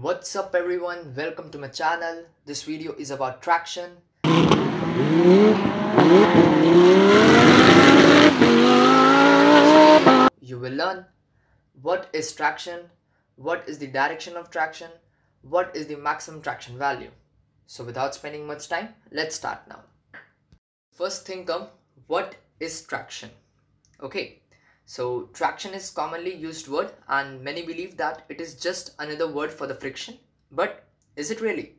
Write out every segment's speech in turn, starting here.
What's up everyone? Welcome to my channel. This video is about traction. You will learn what is traction, what is the direction of traction, what is the maximum traction value. So without spending much time, let's start now. First thing come, what is traction? Okay, so traction is commonly used word and many believe that it is just another word for the friction. But is it really?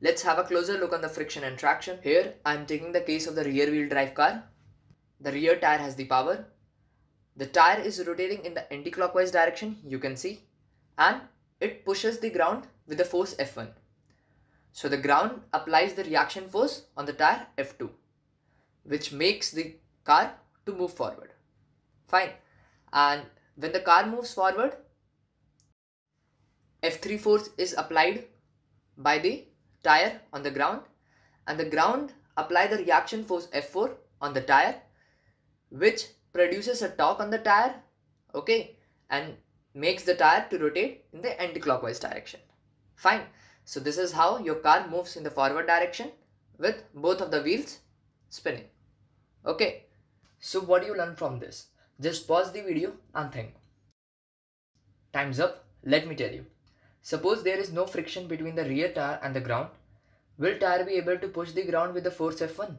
Let's have a closer look on the friction and traction. Here I am taking the case of the rear wheel drive car. The rear tire has the power. The tire is rotating in the anti-clockwise direction you can see and it pushes the ground with the force F1. So the ground applies the reaction force on the tire F2 which makes the car to move forward. Fine. And when the car moves forward, F3 force is applied by the tire on the ground and the ground apply the reaction force F4 on the tire which produces a torque on the tire okay and makes the tire to rotate in the anti-clockwise direction. Fine. So this is how your car moves in the forward direction with both of the wheels spinning. Okay. So what do you learn from this? Just pause the video and think. Time's up. Let me tell you. Suppose there is no friction between the rear tire and the ground. Will tire be able to push the ground with the force F1?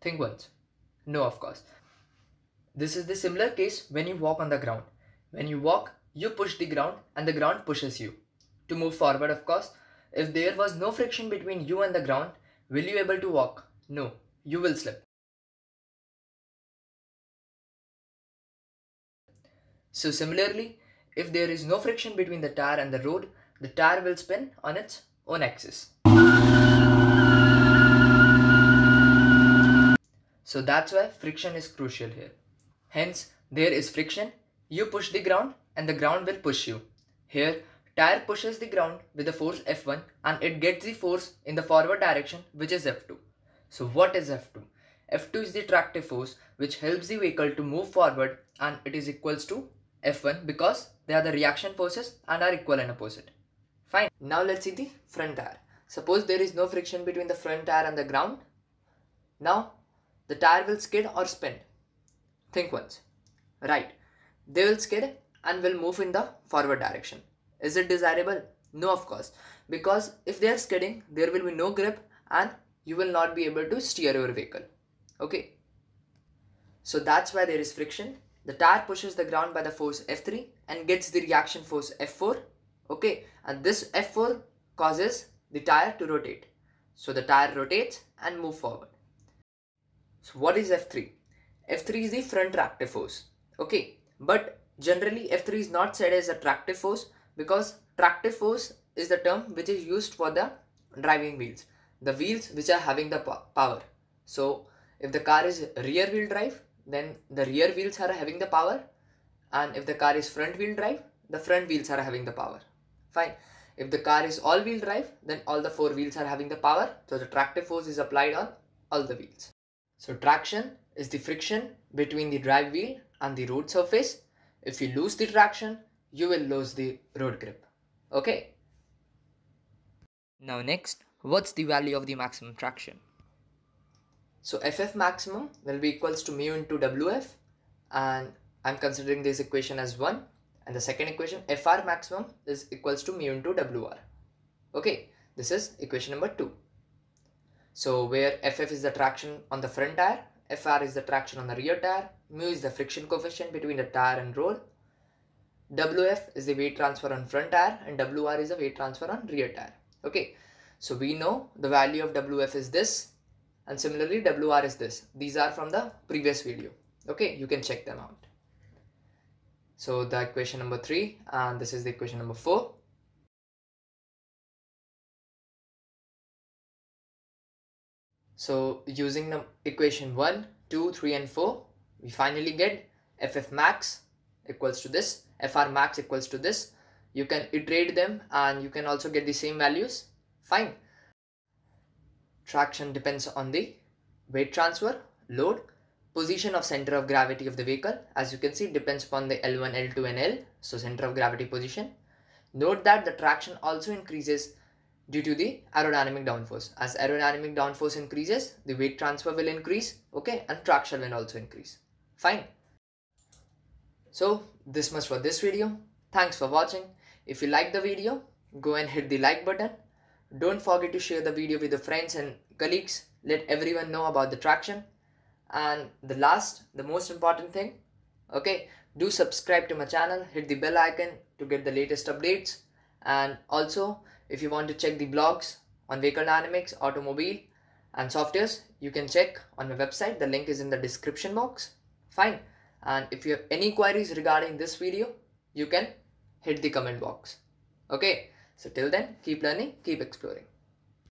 Think once. No, of course. This is the similar case when you walk on the ground. When you walk, you push the ground and the ground pushes you. To move forward, of course, if there was no friction between you and the ground, will you able to walk? No, you will slip. So similarly, if there is no friction between the tire and the road, the tire will spin on its own axis. So that's why friction is crucial here. Hence, there is friction, you push the ground and the ground will push you. Here, tire pushes the ground with the force F1 and it gets the force in the forward direction which is F2. So what is F2? F2 is the tractive force which helps the vehicle to move forward and it is equals to F1 because they are the reaction forces and are equal and opposite. Fine. Now let's see the front tire. Suppose there is no friction between the front tire and the ground. Now the tire will skid or spin. Think once. Right. They will skid and will move in the forward direction. Is it desirable? No, of course. Because if they are skidding, there will be no grip and you will not be able to steer your vehicle. Okay. So that's why there is friction the tire pushes the ground by the force F3 and gets the reaction force F4. Okay, and this F4 causes the tire to rotate. So the tire rotates and move forward. So what is F3? F3 is the front tractive force. Okay, but generally F3 is not said as a tractive force because tractive force is the term which is used for the driving wheels. The wheels which are having the power. So if the car is rear wheel drive, then the rear wheels are having the power and if the car is front wheel drive the front wheels are having the power. Fine. If the car is all wheel drive then all the four wheels are having the power. So the tractive force is applied on all the wheels. So traction is the friction between the drive wheel and the road surface. If you lose the traction you will lose the road grip. Okay? Now next what's the value of the maximum traction so FF maximum will be equals to mu into WF and I'm considering this equation as 1 and the second equation FR maximum is equals to mu into WR. Okay, this is equation number 2. So where FF is the traction on the front tire, FR is the traction on the rear tire, mu is the friction coefficient between the tire and road, WF is the weight transfer on front tire and WR is the weight transfer on rear tire. Okay, so we know the value of WF is this and similarly WR is this. These are from the previous video. Okay, you can check them out. So the equation number 3 and this is the equation number 4. So using the equation 1, 2, 3 and 4, we finally get FF max equals to this, FR max equals to this. You can iterate them and you can also get the same values. Fine. Traction depends on the weight transfer, load, position of center of gravity of the vehicle. As you can see, depends upon the L1, L2 and L. So center of gravity position. Note that the traction also increases due to the aerodynamic downforce. As aerodynamic downforce increases, the weight transfer will increase, okay, and traction will also increase. Fine. So this much for this video. Thanks for watching. If you like the video, go and hit the like button. Don't forget to share the video with your friends and colleagues. Let everyone know about the traction. And the last, the most important thing, okay, do subscribe to my channel, hit the bell icon to get the latest updates. And also, if you want to check the blogs on vehicle dynamics, automobile, and softwares, you can check on my website. The link is in the description box. Fine. And if you have any queries regarding this video, you can hit the comment box. Okay. So till then, keep learning, keep exploring.